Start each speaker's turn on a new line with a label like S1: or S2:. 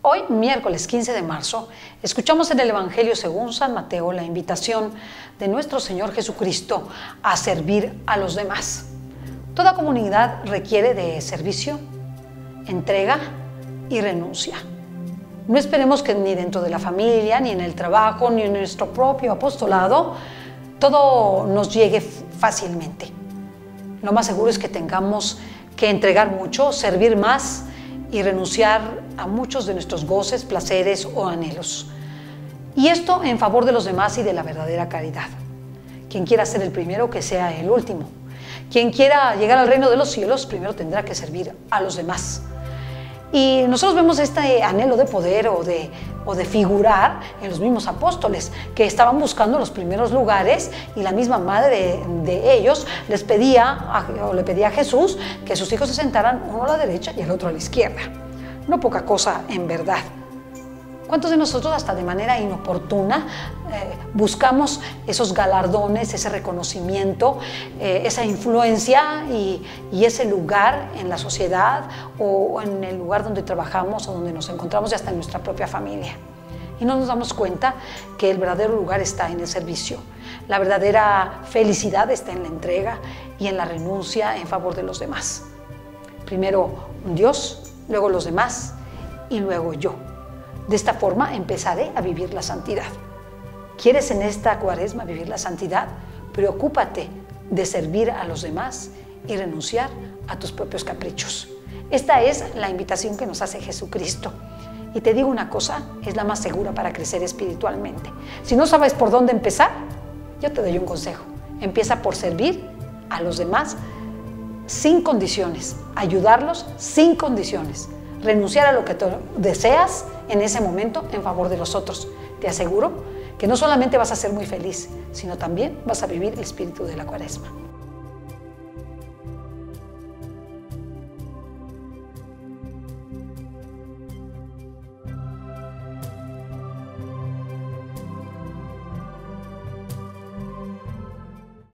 S1: Hoy, miércoles 15 de marzo, escuchamos en el Evangelio según San Mateo la invitación de nuestro Señor Jesucristo a servir a los demás. Toda comunidad requiere de servicio, entrega y renuncia. No esperemos que ni dentro de la familia, ni en el trabajo, ni en nuestro propio apostolado, todo nos llegue fácilmente. Lo más seguro es que tengamos que entregar mucho, servir más y renunciar a muchos de nuestros goces, placeres o anhelos. Y esto en favor de los demás y de la verdadera caridad. Quien quiera ser el primero, que sea el último. Quien quiera llegar al reino de los cielos, primero tendrá que servir a los demás. Y nosotros vemos este anhelo de poder o de, o de figurar en los mismos apóstoles que estaban buscando los primeros lugares y la misma madre de, ellos les pedía o le pedía a Jesús que sus hijos se sentaran uno a la derecha y el otro a la izquierda. No poca cosa en verdad. ¿Cuántos de nosotros hasta de manera inoportuna eh, buscamos esos galardones, ese reconocimiento, eh, esa influencia y, ese lugar en la sociedad o en el lugar donde trabajamos o donde nos encontramos y hasta en nuestra propia familia? Y no nos damos cuenta que el verdadero lugar está en el servicio. La verdadera felicidad está en la entrega y en la renuncia en favor de los demás. Primero Dios, luego los demás y luego yo. De esta forma empezaré a vivir la santidad. ¿Quieres en esta cuaresma vivir la santidad? Preocúpate de servir a los demás y renunciar a tus propios caprichos. Esta es la invitación que nos hace Jesucristo. Y te digo una cosa, es la más segura para crecer espiritualmente. Si no sabes por dónde empezar, yo te doy un consejo. Empieza por servir a los demás sin condiciones, ayudarlos sin condiciones renunciar a lo que deseas en ese momento en favor de los otros. Te aseguro que no solamente vas a ser muy feliz, sino también vas a vivir el espíritu de la cuaresma.